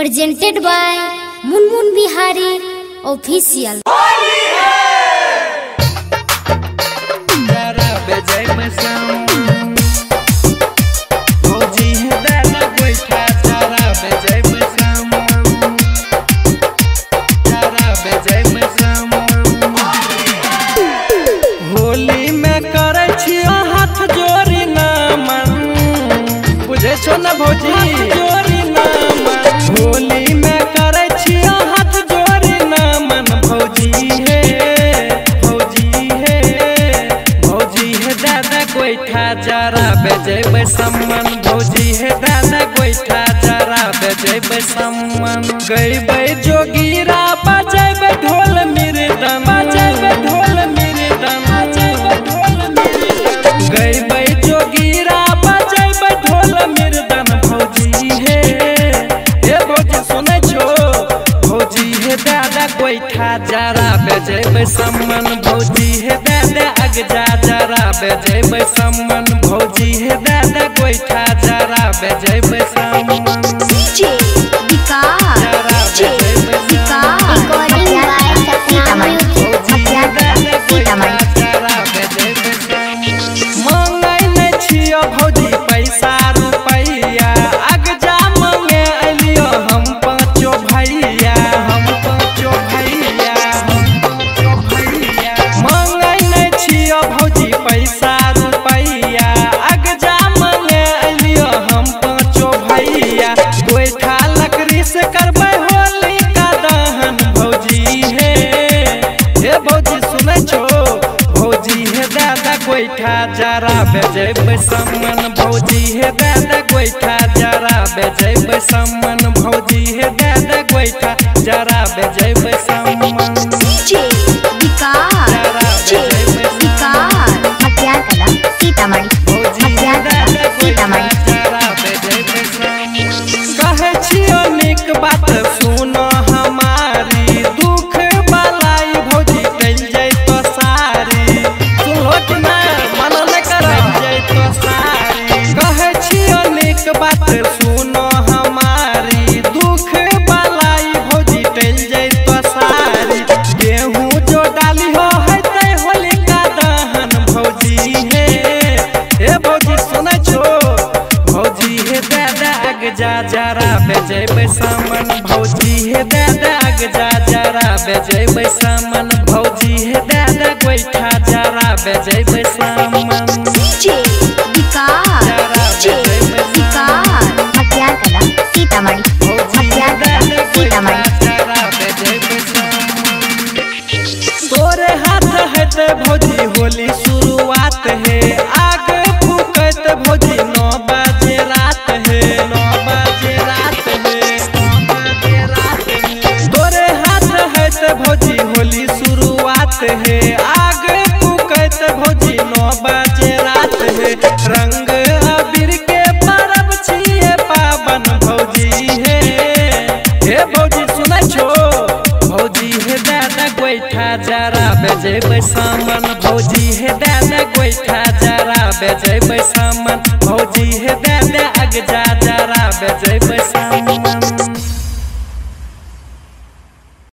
Presented by Munmun Bihari official जरा बेजेबै सम्मन भौजी हे गोइठा जरा बेजेबै सम्मन। गईबै जोगीरा बजेबै ढोल बजेबै ढोल बजेबै ढोल गईबै जोगीरा बजेबै ढोल भौजी हे हे भौजी सुनै छो। भौजी हे दादा गोइठा जरा बेजेबै सम्मन। भौजी हे दादा जा जरा बेजेबै सम्मान भौजी हे दादा गोईठा जरा बेजेबै जरा बेजेब सम्मन भौजी हे दादा गोइठा। जरा बेजेब सम्मन भौजी हे दादा गोइठा। जरा बेजेब सम्मन जरा बेजेबै सामन भौजी हे दादा अगजा जरा बेजेबै सामन भौजी हे दादा गोइठा जरा बेजेबै सामन DJ Vikas. जरा DJ शुरुआत है। आग रात है। रंग अबीर के छिए पावन भौजी हे। हे भौजी सुनै छो भौजी हे दादा गोइठा जरा बेजेबै सामन भौजी हे दादा गोइठा जरा बेजेबै सामन भौजी हे दादा अगजा जरा बेजेबै